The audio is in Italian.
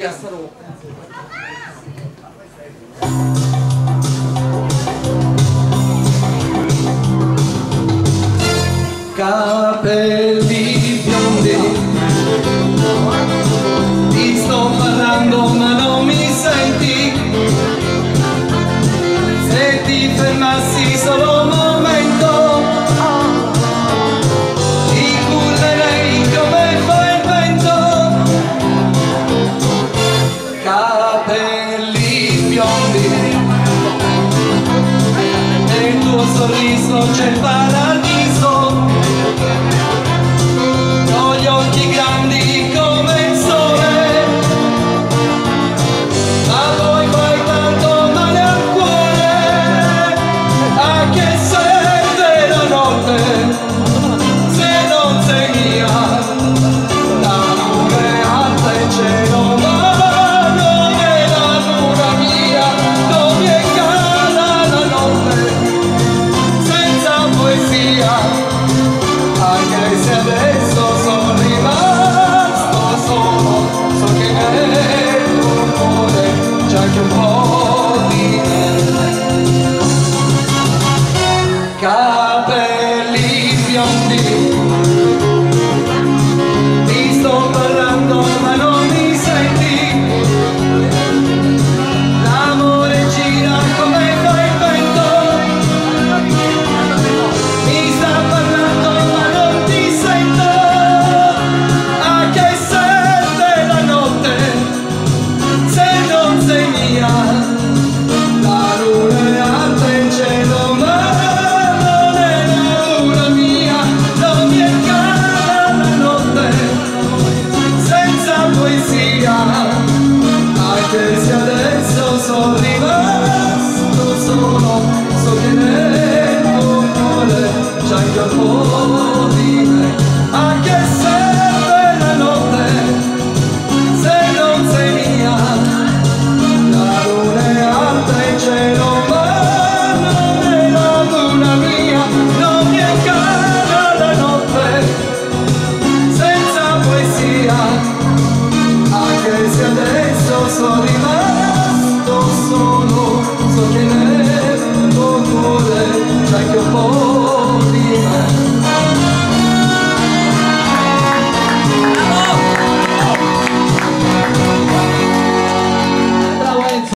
Gassaro. Capelli biondi Ti sto parlando ma non mi senti Se ti fermassi solo Capelli biondi Nel tuo sorriso c'è il paradiso anche se adesso sono rimasto solo. So che nel rumore c'è anche un po' di me. Capelli biondi